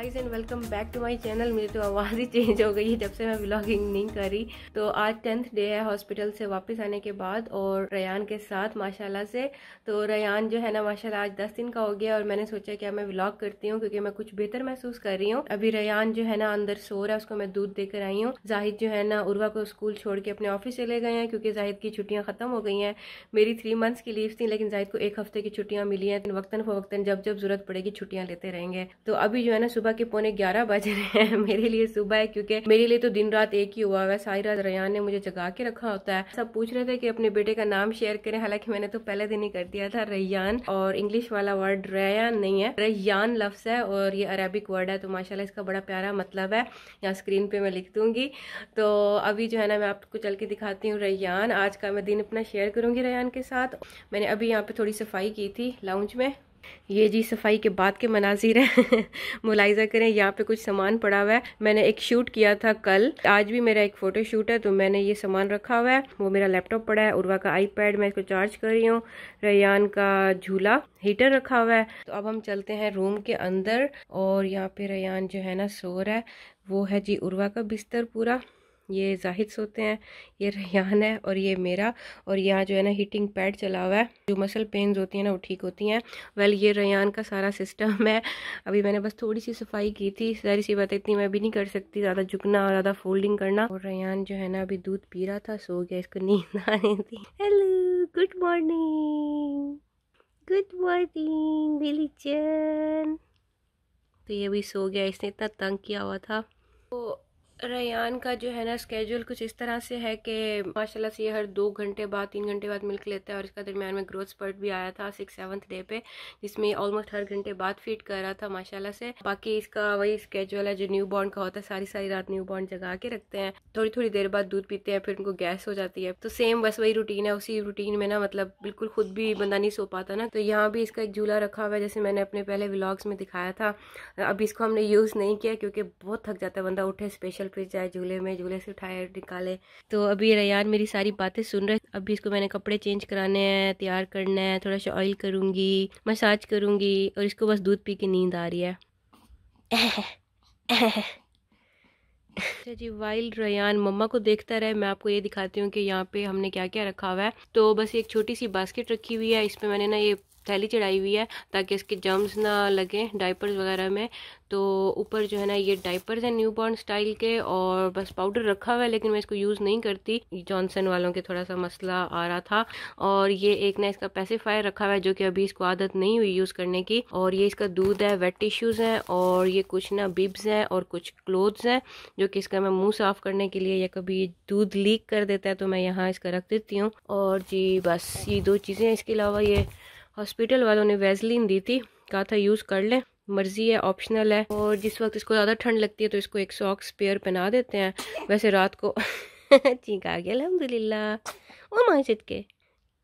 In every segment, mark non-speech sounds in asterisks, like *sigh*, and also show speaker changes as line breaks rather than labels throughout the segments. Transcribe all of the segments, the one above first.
Guys and welcome back to my channel मेरी तो आवाज़ ही चेंज हो गई है जब से मैं व्लॉगिंग नहीं करी। तो आज टेंथ डे है हॉस्पिटल से वापस आने के बाद और रयान के साथ, माशाल्लाह से। तो रयान जो है ना, माशाल्लाह आज दस दिन का हो गया और मैंने सोचा कि मैं व्लॉग करती हूँ क्योंकि मैं कुछ बेहतर महसूस कर रही हूँ। अभी रयान जो है ना, अंदर सो रहा है, उसको मैं दूध देकर आई हूँ। जाहिद जो है ना, उर्वा को स्कूल छोड़ के अपने ऑफ़िस चले गए हैं क्योंकि जाहिद की छुट्टियाँ खत्म हो गई हैं। मेरी थ्री मंथ्स की लीव थी, लेकिन जाहिद को एक हफ़्ते की छुट्टियाँ मिली हैं। वक्तन फवक्तन जब जब ज़रूरत पड़ेगी, छुट्टियाँ लेते रहेंगे। तो अभी जो है ना, सुबह के पौने ग्यारह बज रहे हैं। *laughs* मेरे लिए सुबह है, क्योंकि मेरे लिए तो दिन रात एक ही हुआ है। सारी रात रयान ने मुझे जगा के रखा होता है। सब पूछ रहे थे कि अपने बेटे का नाम शेयर करें। हालाँकि मैंने तो पहले दिन ही कर दिया था, रैयान, और इंग्लिश वाला वर्ड रैयान नहीं है। रैयान लफ्ज है, और ये अरेबिक वर्ड है तो माशाल्लाह इसका बड़ा प्यारा मतलब है। यहाँ स्क्रीन पे मैं लिख दूँगी। तो अभी जो है ना, मैं आपको चल के दिखाती हूँ रैयान। आज का मैं दिन अपना शेयर करूँगी रैयान के साथ। मैंने अभी यहाँ पे थोड़ी सफ़ाई की थी लाउंज में। ये जी सफ़ाई के बाद के मनाजिर हैं। *laughs* मुलायजा करें, यहाँ पे कुछ सामान पड़ा हुआ है। मैंने एक शूट किया था कल। आज भी मेरा एक फ़ोटो शूट है तो मैंने ये सामान रखा हुआ है। वो मेरा लैपटॉप पड़ा है, उर्वा का आईपैड मैं इसको चार्ज कर रही हूँ। रैयान का झूला हीटर रखा हुआ है। तो अब हम चलते हैं रूम के अंदर और यहाँ पे रैयान जो है ना, सो रहा है। वो है जी उर्वा का बिस्तर पूरा। ये जाहिद सोते हैं, ये रेहान है और ये मेरा और यहाँ जो है ना हीटिंग पैड चला हुआ है, जो मसल पेन्स होती हैं ना वो ठीक होती हैं। वेल ये रेहान का सारा सिस्टम है। अभी मैंने बस थोड़ी सी सफ़ाई की थी, सारी सी बात इतनी मैं भी नहीं कर सकती, ज़्यादा झुकना और ज़्यादा फोल्डिंग करना। और रेहान जो है ना अभी दूध पी रहा था, सो गया, इसको नींद आ रही थी hello good morning good morning बिलीचन तो ये भी सो गया, इसने इतना तंग किया हुआ था। तो रयान का जो है ना स्केजूल कुछ इस तरह से है कि माशाल्लाह से ये हर दो घंटे बाद, तीन घंटे बाद मिल्क लेता है और इसका दरमियान में ग्रोथ स्पर्ट भी आया था सिक्स सेवन्थ डे पे, जिसमें ऑलमोस्ट हर घंटे बाद फ़ीड कर रहा था माशाल्लाह से। बाकी इसका वही स्केजूल है जो न्यू बॉर्न का होता है, सारी सारी रात न्यू बॉर्न जगा के रखते हैं। थोड़ी थोड़ी देर बाद दूध पीते हैं, फिर उनको गैस हो जाती है। तो सेम बस वही रूटीन है, उसी रूटीन में ना मतलब बिल्कुल खुद भी बंदा नहीं सो पाता ना। तो यहाँ भी इसका एक झूला रखा हुआ है, जैसे मैंने अपने पहले व्लॉग्स में दिखाया था। अभी इसको हमने यूज़ नहीं किया क्योंकि बहुत थक जाता है बंदा उठे स्पेशल फिर जाए झूले में, झूले से उठाए, निकाले। तो अभी रयान मेरी सारी बातें सुन रहे अभी इसको मैंने कपड़े चेंज कराने हैं, तैयार करना है, थोड़ा सा ऑयल करूँगी मसाज करूँगी और इसको बस दूध पी के नींद आ रही है। अच्छा जी वाइल्ड रयान मम्मा को देखता रहे, मैं आपको ये दिखाती हूँ कि यहाँ पे हमने क्या क्या रखा हुआ है। तो बस एक छोटी सी बास्केट रखी हुई है इसमें मैंने ना ये थैली चढ़ाई हुई है ताकि इसके जम्स ना लगे डाइपर्स वगैरह में। तो ऊपर जो है ना ये डाइपर्स हैं न्यू बॉर्न स्टाइल के और बस पाउडर रखा हुआ है, लेकिन मैं इसको यूज़ नहीं करती। जॉनसन वालों के थोड़ा सा मसला आ रहा था। और ये एक ना इसका पैसिफायर रखा हुआ है जो कि अभी इसको आदत नहीं हुई यूज़ करने की। और ये इसका दूध है वेट टिश्यूज़ हैं और ये कुछ ना बिब्स हैं और कुछ क्लोथ्स हैं जो कि इसका मैं मुँह साफ़ करने के लिए या कभी दूध लीक कर देता है तो मैं यहाँ इसका रख देती हूँ। और जी बस ये दो चीज़ें इसके अलावा ये हॉस्पिटल वालों ने वैजलिन दी थी, कहा था, यूज़ कर लें, मर्ज़ी है, ऑप्शनल है। और जिस वक्त इसको ज़्यादा ठंड लगती है तो इसको एक सॉक्स पेयर पहना देते हैं। वैसे रात को *laughs* चीख आ गया अलहमदिल्ला ओ माँ के।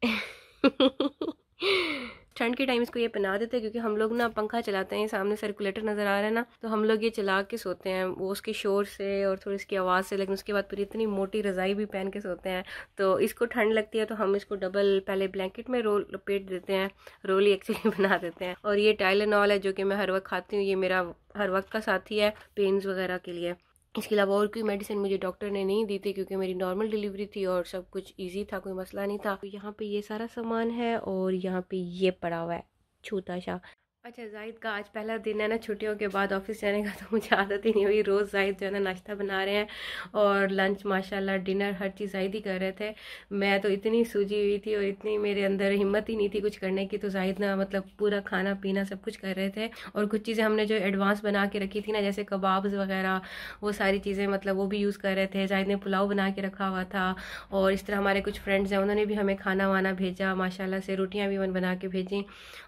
*laughs* ठंड के टाइम इसको ये पहना देते हैं, क्योंकि हम लोग ना पंखा चलाते हैं सामने सर्कुलेटर नज़र आ रहा है ना तो हम लोग ये चला के सोते हैं, वो उसके शोर से और थोड़ी इसकी आवाज़ से, लेकिन उसके बाद फिर इतनी मोटी रज़ाई भी पहन के सोते हैं तो इसको ठंड लगती है तो हम इसको डबल पहले ब्लैंकेट में रोल, लपेट देते हैं, रोल ही एक्चुअली *laughs* बना देते हैं, और ये टाइलनॉल है, जो कि मैं हर वक्त खाती हूँ, ये मेरा हर वक्त का साथी है पेन्स वगैरह के लिए। इसके अलावा और कोई मेडिसिन मुझे डॉक्टर ने नहीं दी थी क्योंकि मेरी नॉर्मल डिलीवरी थी और सब कुछ इजी था, कोई मसला नहीं था। तो यहाँ पे ये सारा सामान है और यहाँ पे ये पड़ा हुआ है, छोटा सा। अच्छा जाहिद का आज पहला दिन है ना, छुट्टियों के बाद ऑफ़िस जाने का तो मुझे आदत ही नहीं हुई। रोज़ जाहिद जो है ना, नाश्ता बना रहे हैं और लंच, माशाल्लाह, डिनर, हर चीज़ जाहिद ही कर रहे थे। मैं तो इतनी सूजी हुई थी और इतनी मेरे अंदर हिम्मत ही नहीं थी कुछ करने की तो जाहिद ना मतलब पूरा खाना, पीना सब कुछ कर रहे थे। और कुछ चीज़ें हमने जो एडवांस बना के रखी थी ना, जैसे कबाब्स वगैरह, वो सारी चीज़ें मतलब वो भी यूज़ कर रहे थे। जाहिद ने पुलाव बना के रखा हुआ था और इस तरह हमारे कुछ फ्रेंड्स हैं, उन्होंने भी हमें खाना वाना भेजा माशाला से रोटियाँ भी बना के भेजी।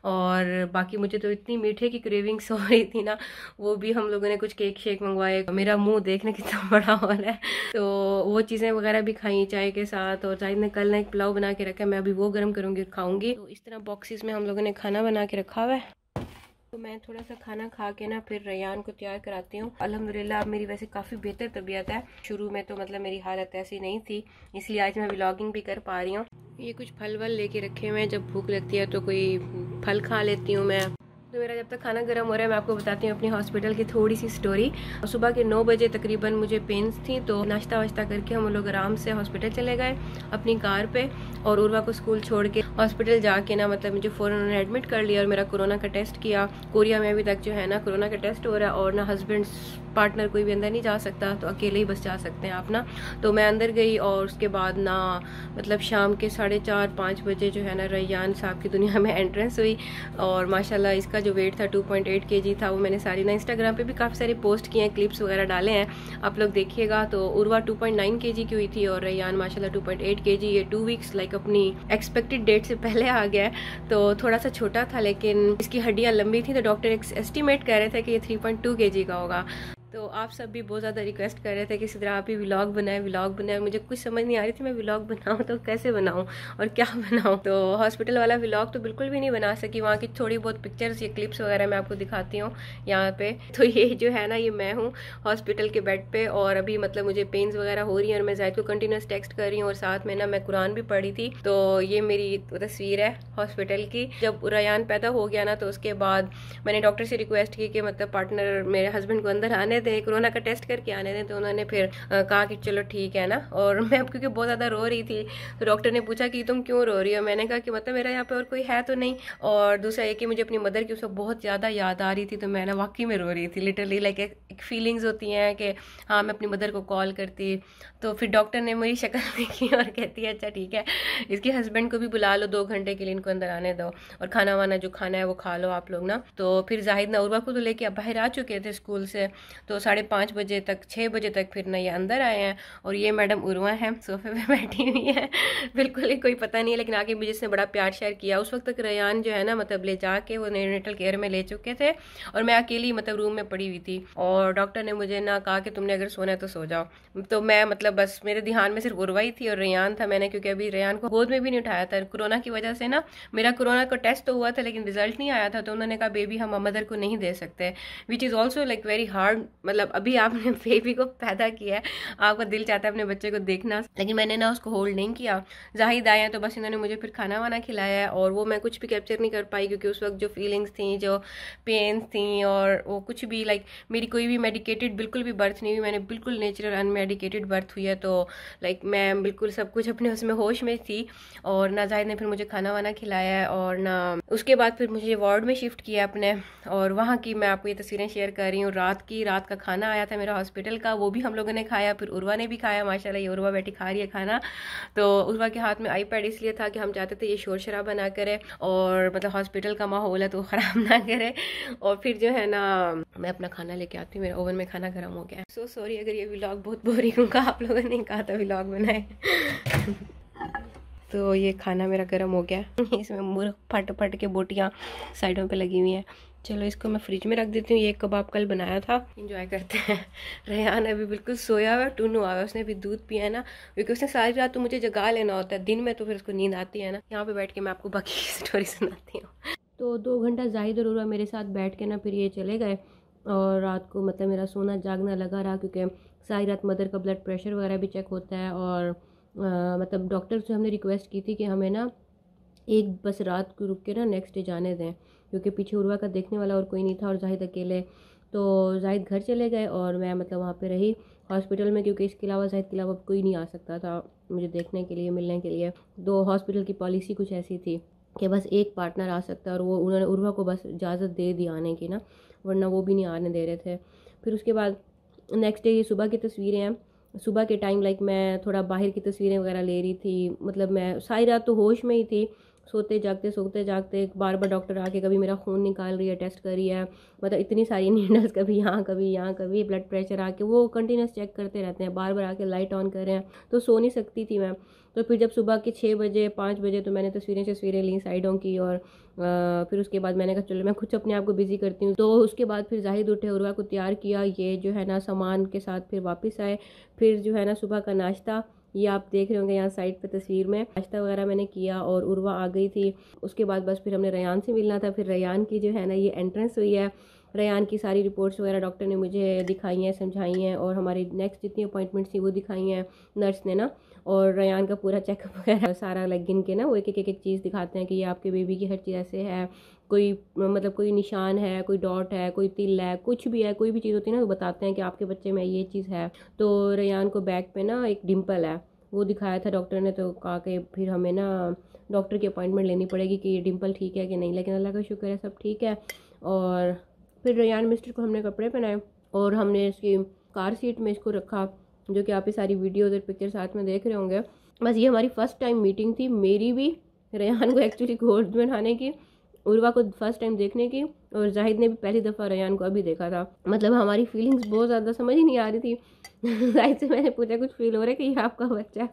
और बाकी मुझे तो इतनी मीठे की क्रेविंग्स हो रही थी ना, वो भी हम लोगों ने कुछ केक शेक मंगवाए। मेरा मुँह देखने कितना *laughs* बड़ा हो रहा है। तो वो चीज़ें वगैरह भी खाई चाय के साथ और चाय ने कल ना एक पुलाव बना के रखा है, मैं अभी वो गर्म करूँगी खाऊँगी। तो इस तरह बॉक्सेस में हम लोगों ने खाना बना के रखा हुआ है। तो मैं थोड़ा सा खाना खा के ना फिर रयान को तैयार कराती हूँ। अल्हम्दुलिल्लाह, अब मेरी वैसे काफ़ी बेहतर तबीयत है। शुरू में तो मतलब मेरी हालत ऐसी नहीं थी, इसलिए आज मैं व्लॉगिंग भी कर पा रही हूँ। ये कुछ फल वल लेके रखे हुए हैं, जब भूख लगती है तो कोई फल खा लेती हूँ मैं। तो मेरा जब तक खाना गर्म हो रहा है, मैं आपको बताती हूँ अपनी हॉस्पिटल की थोड़ी सी स्टोरी सुबह के नौ बजे तकरीबन मुझे पेन्स थी तो नाश्ता वाश्ता करके हम लोग आराम से हॉस्पिटल चले गए अपनी कार पे और उर्वा को स्कूल छोड़ के हॉस्पिटल जाके ना मतलब मुझे फ़ौरन उन्होंने एडमिट कर लिया और मेरा कोरोना का टेस्ट किया। कोरिया में अभी तक जो है ना, कोरोना का टेस्ट हो रहा है और ना हस्बैंड पार्टनर कोई भी अंदर नहीं जा सकता तो अकेले ही बस जा सकते हैं आप ना। तो मैं अंदर गई और उसके बाद ना मतलब शाम के साढ़े चार, पाँच बजे जो है ना रैयान साहब की दुनिया में एंट्रेंस हुई और माशाल्लाह इसका जो वेट था 2.8 केजी था, वो मैंने सारी ना इंस्टाग्राम पे भी काफ़ी सारे पोस्ट किए हैं क्लिप्स वगैरह डाले हैं। आप लोग देखिएगा तो उर्वा 2.9 केजी की हुई थी और रैयान माशाल्लाह 2.8 केजी ये टू वीक्स लाइक अपनी एक्सपेक्टेड डेट से पहले आ गया है। तो थोड़ा सा छोटा था, लेकिन इसकी हड्डियाँ लंबी थी तो डॉक्टर एस्टिमेट कह रहे थे कि ये थ्री पॉइंट टू का होगा। तो आप सब भी बहुत ज़्यादा रिक्वेस्ट कर रहे थे कि इसी तरह आप भी व्लॉग बनाए व्लॉग बनाए। मुझे कुछ समझ नहीं आ रही थी मैं व्लॉग बनाऊँ तो कैसे बनाऊँ और क्या बनाऊँ। तो हॉस्पिटल वाला व्लॉग तो बिल्कुल भी नहीं बना सकी। वहाँ की थोड़ी बहुत पिक्चर्स या क्लिप्स वगैरह मैं आपको दिखाती हूँ यहाँ पे। तो ये *laughs* जो है ना, ये मैं हूँ हॉस्पिटल के बेड पे और अभी मतलब मुझे पेन्स वगैरह हो रही है और मैं जायद को कंटिन्यूस टेक्स्ट कर रही हूँ और साथ में ना मैं कुरान भी पढ़ी थी। तो ये मेरी तस्वीर है हॉस्पिटल की। जब रयान पैदा हो गया ना तो उसके बाद मैंने डॉक्टर से रिक्वेस्ट की कि मतलब पार्टनर मेरे हस्बैंड को अंदर आने दें कोरोना का टेस्ट करके आने दें तो उन्होंने फिर कहा कि चलो ठीक है ना। और *laughs* मैं अब क्योंकि बहुत ज़्यादा रो रही थी तो डॉक्टर ने पूछा कि तुम क्यों रो रही हो? मैंने कहा कि मतलब मेरा यहाँ पे और कोई है तो नहीं। और दूसरा ये कि मुझे अपनी मदर की उसको बहुत ज़्यादा याद आ रही थी तो मैं ना वाकई में रो रही थी। लिटरली लाइक एक फीलिंग्स होती हैं कि हाँ मैं अपनी मदर को कॉल करती। तो फिर डॉक्टर ने मेरी शक्ल *laughs* देखी और कहती है अच्छा ठीक है, इसके हस्बैंड को भी बुला लो, दो घंटे के लिए इनको अंदर आने दो। और खाना वाना जो खाना है वो खा लो आप लोग ना। तो फिर जाहिद ना उर्वा को तो लेके अब बाहर आ चुके थे स्कूल से। तो साढ़े पाँच बजे तक छः बजे तक फिर ना ये अंदर आए हैं और ये मैडम उर्वा हैं, सोफे पे *laughs* बैठी हुई है। बिल्कुल ही कोई पता नहीं है, लेकिन आगे मुझे इसने बड़ा प्यार शेयर किया, उस वक्त तक रयान जो है ना मतलब ले जाके वो नेटल केयर में ले चुके थे और मैं अकेली मतलब रूम में पड़ी हुई थी और डॉक्टर ने मुझे ना कहा कि तुमने अगर सोना है तो सो जाओ। तो मैं मतलब बस, मेरे ध्यान में सिर्फ़ उर्वा ही थी और रेयान था मैंने, क्योंकि अभी रेयान को गोद में भी नहीं उठाया था। कोरोना की वजह से ना, मेरा कोरोना का टेस्ट तो हुआ था, लेकिन रिज़ल्ट नहीं आया था तो उन्होंने कहा बेबी हम मदर को नहीं दे सकते। Which is also like very hard मतलब अभी आपने *laughs* बेबी को पैदा किया है, आपका दिल चाहता है अपने बच्चे को देखना। लेकिन मैंने ना उसको होल्ड नहीं किया। जाहिद हैं तो बस इन्होंने मुझे फिर खाना वाना खिलाया है और वो मैं कुछ भी कैप्चर नहीं कर पाई क्योंकि उस वक्त जो फीलिंग्स थी, जो पेन्स थी और वो कुछ भी लाइक मेरी कोई भी मेडिकेटेड बिल्कुल भी बर्थ नहीं हुई। मैंने बिल्कुल नेचुरल अनमेडिकेटेड बर्थ हुई है तो लाइक मैं बिल्कुल सब कुछ अपने उसमें होश में थी और ना जाहिद ने फिर मुझे खाना वाना खिलाया और ना उसके बाद फिर मुझे वार्ड में शिफ्ट किया अपने। और वहाँ की मैं आपको ये तस्वीरें शेयर कर रही हूँ। रात की, रात का खाना आया था मेरा हॉस्पिटल का, वो भी हम लोगों ने खाया, फिर उर्वा ने भी खाया, माशाल्लाह ये उर्वा बैठी खा रही है खाना। तो उर्वा के हाथ में आईपैड इसलिए था कि हम चाहते थे ये शोर शराबा ना करे और मतलब हॉस्पिटल का माहौल है तो ख़राब ना करे। और फिर जो है ना, मैं अपना खाना लेके आती हूँ, मेरा ओवन में खाना गर्म हो गया। सो सॉरी अगर ये व्लॉग बहुत बोरिंग होगा, आप लोगों ने कहा था व्लॉग बनाए। तो ये खाना मेरा गर्म हो गया। *laughs* इसमें मुर्ग फट फट के बोटियाँ साइडों पे लगी हुई हैं। चलो इसको मैं फ्रिज में रख देती हूँ। ये कबाब कल बनाया था। इंजॉय करते हैं। *laughs* रेहान अभी बिल्कुल सोया हुआ टून हुआ है। उसने भी दूध पिया है ना। क्योंकि उसने सारी रात तो मुझे जगा लेना होता है। दिन में तो फिर उसको नींद आती है ना। यहाँ पे बैठ के मैं आपको बाकी स्टोरी *laughs* सुनाती हूँ। तो दो घंटा ज़ाहिर और मेरे साथ बैठ के ना फिर ये चले गए। और रात को मतलब मेरा सोना जागना लगा रहा, क्योंकि सारी रात मदर का ब्लड प्रेशर वगैरह भी चेक होता है और मतलब डॉक्टर से हमने रिक्वेस्ट की थी कि हमें ना एक बस रात को रुक के ना नेक्स्ट डे जाने दें, क्योंकि पीछे उर्वा का देखने वाला और कोई नहीं था और जाहिद अकेले। तो जाहिद घर चले गए और मैं मतलब वहाँ पे रही हॉस्पिटल में, क्योंकि इसके अलावा जाहिद के अलावा कोई नहीं आ सकता था मुझे देखने के लिए, मिलने के लिए। तो हॉस्पिटल की पॉलिसी कुछ ऐसी थी कि बस एक पार्टनर आ सकता है और वो उन्होंने उर्वा को बस इजाज़त दे दी आने की ना, वरना वो भी नहीं आने दे रहे थे। फिर उसके बाद नेक्स्ट डे ये सुबह की तस्वीरें हैं सुबह के टाइम लाइक मैं थोड़ा बाहर की तस्वीरें वगैरह ले रही थी। मतलब मैं, सारी रात तो होश में ही थी। सोते जागते सोते जागते बार बार डॉक्टर आके कभी मेरा खून निकाल रही है टेस्ट कर रही है। मतलब इतनी सारी *laughs* नीडल्स कभी यहाँ कभी यहाँ, कभी ब्लड प्रेशर आके वो कंटिन्यूस चेक करते रहते हैं। बार बार आके लाइट ऑन कर रहे हैं। तो सो नहीं सकती थी मैं। तो फिर जब सुबह के छः बजे पाँच बजे तो मैंने तस्वीरें तस्वीरें ली साइडों की और आ, फिर उसके बाद मैंने कहा चलो मैं कुछ अपने आप को बिज़ी करती हूँ। तो उसके बाद फिर जाहिद उठे उर्वा को तैयार किया। ये जो है ना सामान के साथ फिर वापस आए। फिर जो है ना सुबह का नाश्ता ये आप देख रहे होंगे यहाँ साइड पे तस्वीर में। नाश्ता वगैरह मैंने किया और उर्वा आ गई थी। उसके बाद बस फिर हमने रयान से मिलना था। फिर रयान की जो है ना ये एंट्रेंस हुई है। रयान की सारी रिपोर्ट्स वगैरह डॉक्टर ने मुझे दिखाई हैं, समझाई हैं और हमारी नेक्स्ट जितनी अपॉइंटमेंट्स थी वो दिखाई हैं नर्स ने ना। और रयान का पूरा चेकअप *laughs* वगैरह सारा लग गिन के ना वो एक एक एक चीज़ दिखाते हैं कि ये आपके बेबी की हर चीज़ ऐसे है, कोई मतलब कोई निशान है, कोई डॉट है, कोई तिल है, कुछ भी है, कोई भी चीज़ होती है ना वो बताते हैं कि आपके बच्चे में ये चीज़ है। तो रेयान को बैक पे ना एक डिम्पल है, वो दिखाया था डॉक्टर ने तो कहा कि फिर हमें ना डॉक्टर की अपॉइंटमेंट लेनी पड़ेगी कि ये डिम्पल ठीक है कि नहीं, लेकिन अल्लाह का शुक्र है सब ठीक है। और फिर रैयान मिस्टर को हमने कपड़े पहनाए और हमने इसकी कार सीट में इसको रखा, जो कि आप ये सारी वीडियोज़ और पिक्चर साथ में देख रहे होंगे। बस ये हमारी फ़र्स्ट टाइम मीटिंग थी, मेरी भी रेहान को एक्चुअली *laughs* में उठाने की, उर्वा को फ़र्स्ट टाइम देखने की। और जाहिद ने भी पहली दफ़ा रेहान को अभी देखा था। मतलब हमारी फीलिंग्स बहुत ज़्यादा समझ ही नहीं आ रही थी। *laughs* जाहिद से मैंने पूछा, कुछ फील हो रहा है कि ये आपका बच्चा है?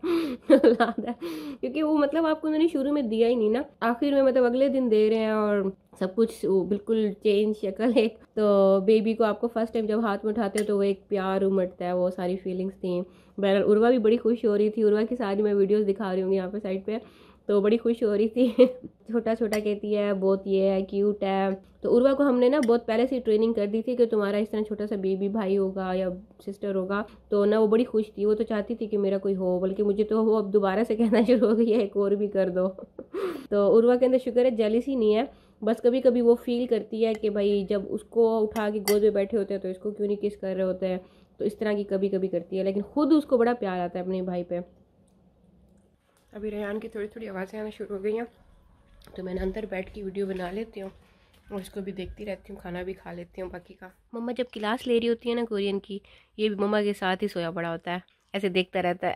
*laughs* क्योंकि वो मतलब आपको उन्होंने शुरू में दिया ही नहीं ना। आखिर में मतलब अगले दिन दे रहे हैं और सब कुछ वो बिल्कुल चेंज शक्ल एक तो बेबी को आपको फ़र्स्ट टाइम जब हाथ में उठाते हो तो वो एक प्यार उमटता है, वो सारी फीलिंग्स थी। बहरहाल उर्वा भी बड़ी खुश हो रही थी। उर्वा की सारी मैं वीडियोस दिखा रही हूँ यहाँ पे साइड पे। तो बड़ी खुश हो रही थी। *laughs* छोटा छोटा कहती है, बहुत ये है क्यूट है। तो उर्वा को हमने ना बहुत पहले से ट्रेनिंग कर दी थी कि तुम्हारा इस तरह छोटा सा बेबी भाई होगा या सिस्टर होगा। तो ना वो बड़ी खुश थी। वो तो चाहती थी कि मेरा कोई हो, बल्कि मुझे तो वो अब दोबारा से कहना *laughs* शुरू हो है, एक और भी कर दो। *laughs* तो उर्वा के अंदर शुक्र है जेलिस ही नहीं है। बस कभी कभी वो फील करती है कि भाई जब उसको उठा के गोद में बैठे होते हैं तो इसको क्यों नहीं किस कर रहे होते हैं? तो इस तरह की कभी कभी करती है, लेकिन खुद उसको बड़ा प्यार आता है अपने भाई पे। अभी रेहान की थोड़ी थोड़ी आवाज़ें आना शुरू हो गई हैं तो मैंने अंदर बैठ के वीडियो बना लेती हूँ और उसको भी देखती रहती हूँ, खाना भी खा लेती हूँ बाकी का। मम्मा, जब क्लास ले रही होती है ना कुरियन की, ये भी मम्मा के साथ ही सोया पड़ा होता है, ऐसे देखता रहता है।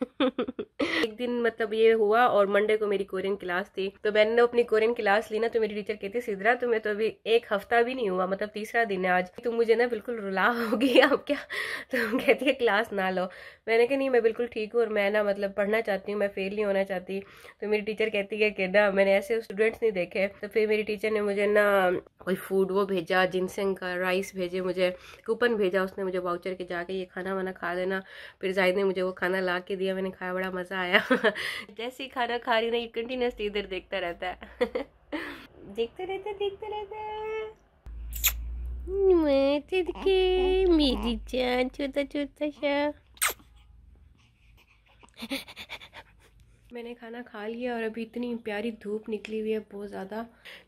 *laughs* एक दिन मतलब ये हुआ और मंडे को मेरी कोरियन क्लास थी। तो मैंने अपनी कोरियन क्लास ली ना तो मेरी टीचर कहती, सिद्धरा, तुम्हें तो अभी एक हफ़्ता भी नहीं हुआ मतलब तीसरा दिन है आज। तुम मुझे ना बिल्कुल रुला होगी अब *laughs* क्या? तो कहती है क्लास ना लो। मैंने कहा, नहीं, मैं बिल्कुल ठीक हूँ और मैं ना मतलब पढ़ना चाहती हूँ, मैं फेल नहीं होना चाहती। तो मेरी टीचर कहती है कि, ना, मैंने ऐसे स्टूडेंट्स नहीं देखे। तो फिर मेरी टीचर ने मुझे ना कोई फ़ूड वो भेजा जिनसेंग का राइस भेजे, मुझे कूपन भेजा, उसने मुझे वाउचर के जाके ये खाना वाना खा देना फिर जाहिद ने मुझे वो खाना ला के दिया। मैंने खाया, बड़ा मज़ा आया। *laughs* जैसे ही खाना खा रही ना, ये कंटिन्यूसली इधर देखता रहता है। *laughs* देखते रहता देखते रहता मेरी जान छोटा छोटा सा मैंने खाना खा लिया और अभी इतनी प्यारी धूप निकली हुई है, बहुत ज़्यादा।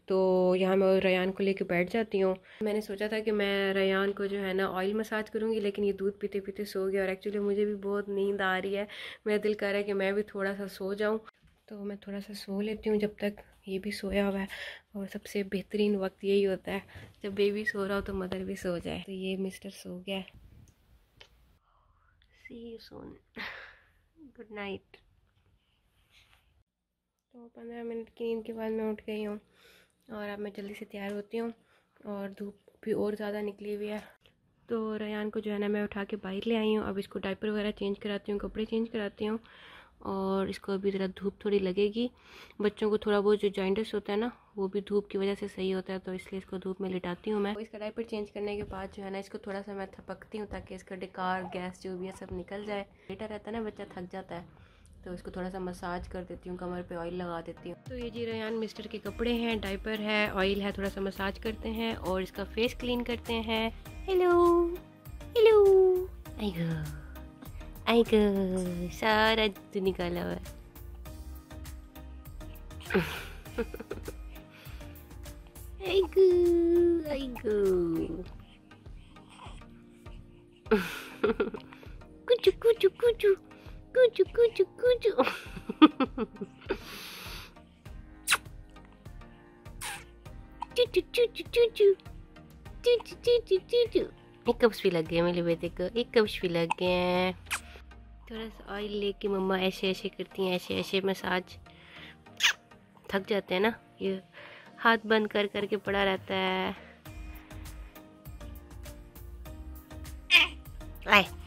तो यहाँ मैं रयान को लेके बैठ जाती हूँ। मैंने सोचा था कि मैं रयान को जो है ना ऑयल मसाज करूँगी, लेकिन ये दूध पीते पीते सो गया और एक्चुअली मुझे भी बहुत नींद आ रही है। मेरा दिल कर रहा है कि मैं भी थोड़ा सा सो जाऊँ। तो मैं थोड़ा सा सो लेती हूँ जब तक ये भी सोया हुआ है। और सबसे बेहतरीन वक्त यही होता है, जब बेबी सो रहा हो तो मदर भी सो जाए। तो ये मिस्टर सो गया सी सोन गुड नाइट तो पंद्रह मिनट की नींद के बाद मैं उठ गई हूँ और अब मैं जल्दी से तैयार होती हूँ और धूप भी और ज़्यादा निकली हुई है। तो रयान को जो है ना, मैं उठा के बाहर ले आई हूँ। अब इसको डाइपर वगैरह चेंज कराती हूँ, कपड़े चेंज कराती हूँ और इसको अभी ज़रा धूप थोड़ी लगेगी। बच्चों को थोड़ा बहुत जो जॉइंटस होता है ना, वो भी धूप की वजह से सही होता है तो इसलिए इसको धूप में लिटाती हूँ मैं। इसका डाइपर चेंज करने के बाद जो है ना, इसको थोड़ा सा मैं थपकती हूँ ताकि इसका डिकार, गैस जो भी है सब निकल जाए। लेटा रहता है ना, बच्चा थक जाता है। तो इसको थोड़ा सा मसाज कर देती हूँ, कमर पे ऑयल लगा देती हूँ। तो ये जी रयान, मिस्टर के कपड़े हैं डाइपर है ऑयल है, थोड़ा सा मसाज करते हैं और इसका फेस क्लीन करते हैं। हेलो हेलो आइगो आइगो सारा तो निकाला हुआ आइगो आइगो कुचु कुचु कुचु Cucu, cucu, cucu. एक कप्स भी लग गया मेरे बेटे को एक कप्स भी लग गए हैं। थोड़ा सा ऑयल लेके मम्मा ऐसे ऐसे करती हैं ऐसे ऐसे मसाज थक जाते हैं ना ये हाथ बंद कर करके पड़ा रहता है। आए।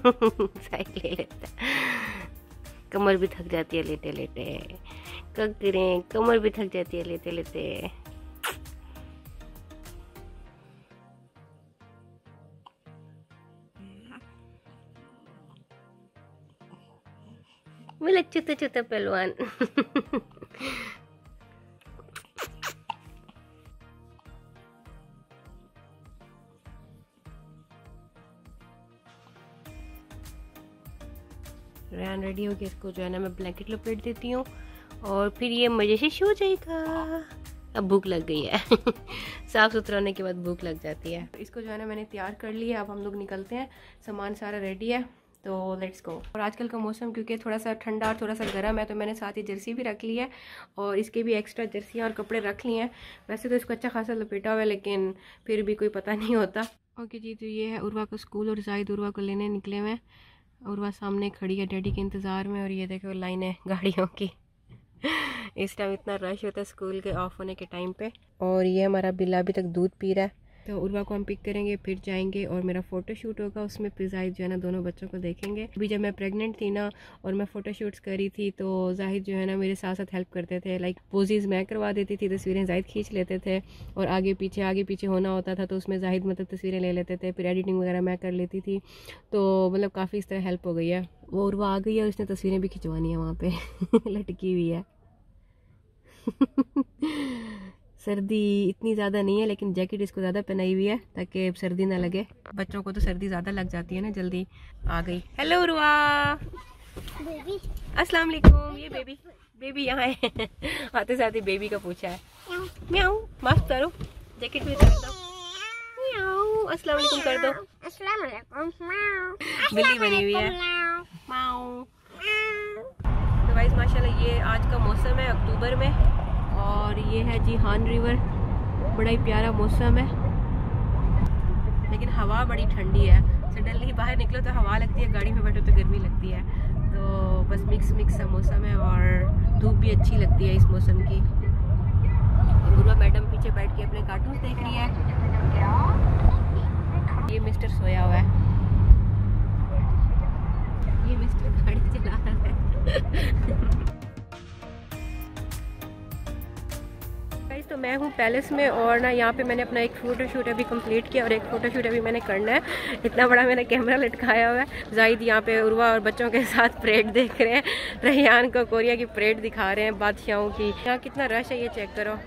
*laughs* साइड ले लेता कमर भी थक जाती है, लेटे लेटे। करें कमर भी थक जाती है, लेटे लेटे। मिला छोटा छोटा पहलवान। रेडी हो गया इसको जो है ना मैं ब्लैंकेट लपेट देती हूँ। और फिर ये मज़े से सो जाएगा। अब भूख लग गई है। *laughs* साफ़ सुथरा होने के बाद भूख लग जाती है। इसको जो है ना मैंने तैयार कर लिया अब हम लोग निकलते हैं। सामान सारा रेडी है। तो लेट्स गो और आजकल का मौसम, क्योंकि थोड़ा सा ठंडा और थोड़ा सा गर्म है तो मैंने साथ ही जर्सी भी रख ली है। और इसके भी एक्स्ट्रा जर्सियाँ और कपड़े रख लिए हैं। वैसे तो इसको अच्छा खासा लपेटा हुआ है, लेकिन फिर भी कोई पता नहीं होता। ओके जी तो ये है उर्वा को स्कूल और जाहिद उर्वा को लेने निकले हुए हैं। उर्वा सामने खड़ी है डैडी के इंतज़ार में और ये देखो लाइन है गाड़ियों की। इस टाइम इतना रश होता है स्कूल के ऑफ़ होने के टाइम पे। और ये हमारा बिल्ला अभी तक दूध पी रहा है। तो उर्वा को हम पिक करेंगे, फिर जाएँगे और मेरा फ़ोटो शूट होगा, उसमें जाहिद जो है ना दोनों बच्चों को देखेंगे। अभी जब मैं प्रेग्नेंट थी ना और मैं फ़ोटो शूट्स करी थी तो जाहिद जो है ना मेरे साथ साथ हेल्प करते थे लाइक पोजेज़ मैं करवा देती थी, तस्वीरें जाहिद खींच लेते थे और आगे पीछे आगे पीछे होना होता था तो उसमें जाहिद मतलब तस्वीरें ले लेते थे, फिर एडिटिंग वगैरह मैं कर लेती थी। तो मतलब काफ़ी इस तरह हेल्प हो गई है। वो उर्वा आ गई है उसने तस्वीरें भी खिंचवानी है वहाँ पर *laughs* लटकी हुई है। *laughs* सर्दी इतनी ज़्यादा नहीं है लेकिन जैकेट इसको ज़्यादा पहनाई हुई है ताकि सर्दी ना लगे। बच्चों को तो सर्दी ज़्यादा लग जाती है ना जल्दी आ गई। हेलो रुआ। अस्सलाम वालेकुम ये बेबी बेबी यहाँ है। *laughs* आते साथ ही बेबी का पूछा है। म्याऊ मास्क करो जैकेट भी उतार दो। अस्सलाम वालेकुम कर दो। अस्सलाम वालेकुम बिल्ली बनी हुई है। माऊ तो वाइज माशाल्लाह ये आज का मौसम है अक्टूबर में। और ये है जी हान रिवर। बड़ा ही प्यारा मौसम है। लेकिन हवा बड़ी ठंडी है। सडनली बाहर निकलो तो हवा लगती है, गाड़ी में बैठो तो गर्मी लगती है। तो बस मिक्स मिक्स सा मौसम है और धूप भी अच्छी लगती है इस मौसम की। गुरुआ मैडम पीछे बैठ के अपने कार्टून देख रही है। ये मिस्टर सोया हुआ है। ये मिस्टर गाड़ी चला रहा है। *laughs* तो मैं हूँ पैलेस में और ना यहाँ पे मैंने अपना एक फ़ोटो शूट अभी कंप्लीट किया और एक फ़ोटो शूट अभी मैंने करना है। इतना बड़ा मैंने कैमरा लटकाया हुआ है। जाहिद यहाँ पे उर्वा और बच्चों के साथ परेड देख रहे हैं। *laughs* रैयान को कोरिया की परेड दिखा रहे हैं बादशाहों की। यहाँ कितना रश है ये चेक करो।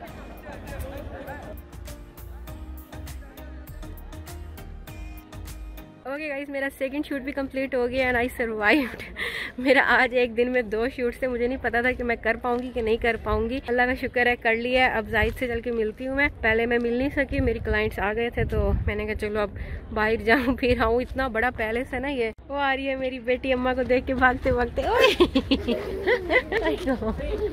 ओके गाइस मेरा सेकंड शूट भी कंप्लीट हो गया एंड आई सर्वाइव्ड मेरा आज एक दिन में दो शूट से मुझे नहीं पता था कि मैं कर पाऊँगी कि नहीं कर पाऊँगी. अल्लाह का शुक्र है, कर लिया अब जाहिद से चल के मिलती हूँ मैं. पहले मैं मिल नहीं सकी, मेरी क्लाइंट्स आ गए थे तो मैंने कहा, चलो अब बाहर जाऊँ, फिर आऊँ. इतना बड़ा पैलेस है ना ये. वो आ रही है मेरी बेटी अम्मा को देख के भागते भागते *laughs*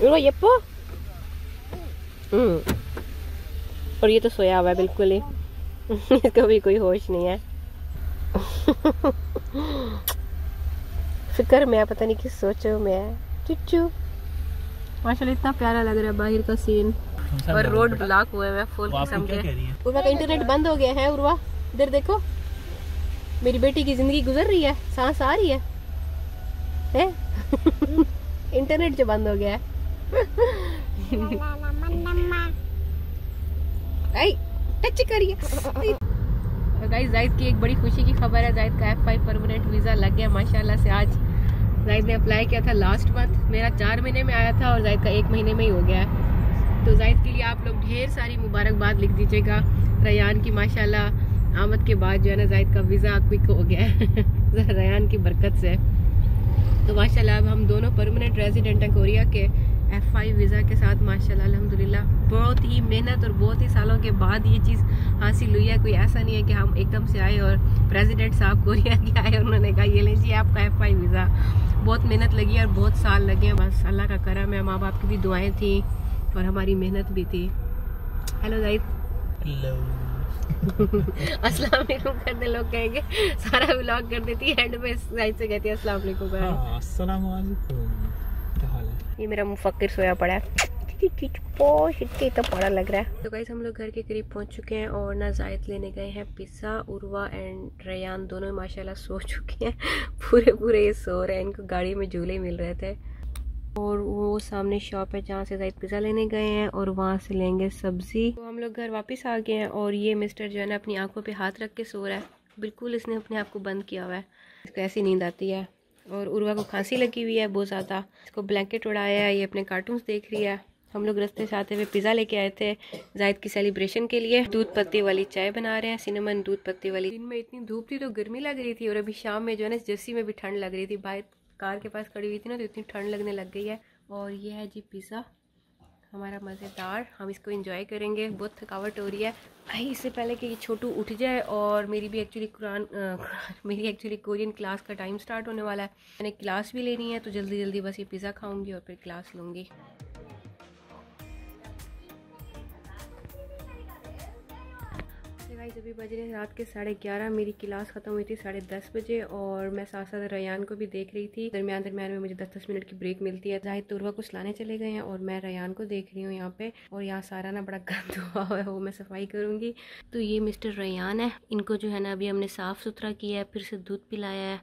वो ये पो हम्म। और ये तो सोया हुआ है बिल्कुल ही। *laughs* इसका भी कोई होश नहीं है। *laughs* फ़िक्र में पता नहीं किस सोचो में चुच्चू। माशाल्लाह इतना प्यारा लग रहा है बाहर का सीन और रोड ब्लॉक हुए हैं फुल किस्म के। उर्वा का इंटरनेट बंद हो गया है उर्वा। इधर देखो। मेरी बेटी की ज़िंदगी गुजर रही है सांस आ रही है। हैं? *laughs* इंटरनेट जो बंद हो गया है। करिए। *laughs* तो गाइस जायद की एक बड़ी खुशी की खबर है। जायद का एफ़ फाइव परमानेंट वीज़ा लग गया, माशाल्लाह से आज जायद ने अप्लाई किया था लास्ट मंथ मेरा चार महीने में आया था और जायद का एक महीने में ही हो गया है। तो जायद के लिए आप लोग ढेर सारी मुबारकबाद लिख दीजिएगा। रयान की माशाल्लाह आमद के बाद जो है ना जायद का वीज़ा क्विक हो गया है। *laughs* रयान की बरकत से। तो माशाल्लाह अब हम दोनों परमानेंट रेजिडेंट हैं कोरिया के। एफ़ आई वीज़ा के साथ माशाल्लाह अल्हम्दुलिल्लाह। बहुत ही मेहनत और बहुत ही सालों के बाद ये चीज़ हासिल हुई है। कोई ऐसा नहीं है कि हम एकदम से आए और प्रेसिडेंट साहब कोरिया के आए। उन्होंने कहा ये लीजिए आपका एफ़ आई वीज़ा बहुत मेहनत लगी और बहुत साल लगे। बस अल्लाह का करम है। माँ बाप की भी दुआएँ थी और हमारी मेहनत भी थी। हेलो हेलो अस्सलाम वालेकुम लोग कहेंगे। सारा व्लॉग कर देती है। एंड में से कहती है अस्सलाम वालेकुम हाँ, अस्सलाम वालेकुम ये मेरा मुफक्र सोया पड़ा है। तो बड़ा लग रहा है। तो गाइस हम लोग घर के करीब पहुँच चुके हैं और ना जायद लेने गए हैं पिज़्ज़ा, उर्वा एंड रयान। दोनों माशाल्लाह सो चुके हैं। *laughs* पूरे पूरे ये सो रहे हैं। इनको गाड़ी में झूले मिल रहे थे। और वो सामने शॉप है जहाँ से जायद पिज़्ज़ा लेने गए हैं और वहाँ से लेंगे सब्ज़ी। तो हम लोग घर वापस आ गए हैं और ये मिस्टर जो है ना अपनी आँखों पे हाथ रख के सो रहा है। बिल्कुल इसने अपने आप को बंद किया हुआ है। इसको ऐसी नींद आती है। और उर्वा को खांसी लगी हुई है बहुत ज़्यादा। इसको ब्लैंकेट उड़ाया है, ये अपने कार्टून देख रही है। हम लोग रस्ते से आते हुए पिज़्ज़ा लेके आए थे जायद की सेलिब्रेशन के लिए। दूध पत्ती वाली चाय बना रहे हैं सिनेमन दूध पत्ती वाली। दिन में इतनी धूप थी तो गर्मी लग रही थी और अभी शाम में जो है ना जर्सी में भी ठंड लग रही थी। बाहर कार के पास खड़ी हुई थी ना तो इतनी ठंड लगने लग गई है। और ये है जी पिज़्ज़ा हमारा मज़ेदार। हम इसको इंजॉय करेंगे। बहुत थकावट हो रही है। भाई, इससे पहले कि ये छोटू उठ जाए और मेरी भी एक्चुअली कुरान मेरी एक्चुअली कोरियन क्लास का टाइम स्टार्ट होने वाला है। मैंने क्लास भी लेनी है तो जल्दी जल्दी बस ये पिज़्ज़ा खाऊँगी और फिर क्लास लूँगी। गाइस भी बज रहे हैं। रात के साढ़े ग्यारह, मेरी क्लास ख़त्म हुई थी साढ़े दस बजे और मैं साथ साथ रयान को भी देख रही थी। दरमियान दरमियान में मुझे दस दस मिनट की ब्रेक मिलती है। जाहिद तुरवा कुछ लाने चले गए हैं और मैं रयान को देख रही हूँ यहाँ पे और यहाँ सारा ना बड़ा गंद *laughs* हुआ हुआ है, वो मैं सफ़ाई करूँगी। तो ये मिस्टर रयान है। इनको जो है ना अभी हमने साफ़ सुथरा किया है, फिर से दूध पिलाया है।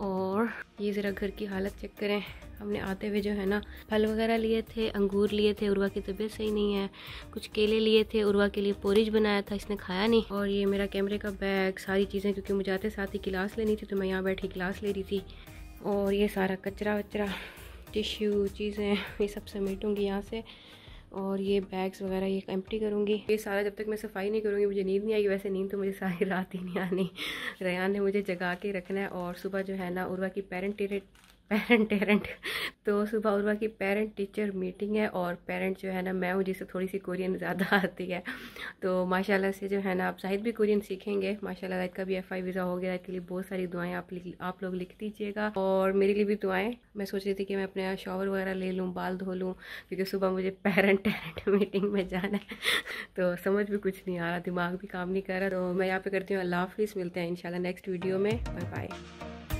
और ये ज़रा घर की हालत चेक करें। हमने आते हुए जो है ना, फल वगैरह लिए थे, अंगूर लिए थे, उर्वा की तबीयत सही नहीं है। कुछ केले लिए थे, उर्वा के लिए पोरिज बनाया था, इसने खाया नहीं। और ये मेरा कैमरे का बैग सारी चीज़ें, क्योंकि मुझे आते साथ ही क्लास लेनी थी तो मैं यहाँ बैठी क्लास ले रही थी। और ये सारा कचरा वचरा टिश्यू चीज़ें, ये सब समेटूँगी यहाँ से। और ये बैग्स वगैरह ये एम्प्टी करूँगी। ये सारा जब तक मैं सफ़ाई नहीं करूँगी, मुझे नींद नहीं आएगी। वैसे नींद तो मुझे सारी *laughs* रात ही नहीं आनी। रयान ने मुझे जगा के रखना है और सुबह जो है ना, उर्वा की पेरेंट पेरेंट टेरेंट तो सुबह उर्वा की पेरेंट टीचर मीटिंग है और पेरेंट जो है ना, मैं हूँ जिसे थोड़ी सी कोरियन ज़्यादा *laughs* आती है। तो माशाल्लाह से जो है ना, आप शायद भी कोरियन सीखेंगे। माशाल्लाह जाहिद का भी एफ़ आई वीज़ा हो गया के लिए बहुत सारी दुआएँ आप आप लोग लिख दीजिएगा। और मेरे लिए भी दुआएँ। मैं सोच रही थी कि मैं अपने शॉवर वगैरह ले लूँ, बाल धो लूँ, क्योंकि सुबह मुझे पेरेंट टेरेंट मीटिंग में जाना है। तो समझ भी कुछ नहीं आ रहा, दिमाग भी काम नहीं कर रहा। तो मैं यहाँ पर करती हूँ, अल्लाह हाफिज़, मिलते हैं इन नेक्स्ट वीडियो में। Bye bye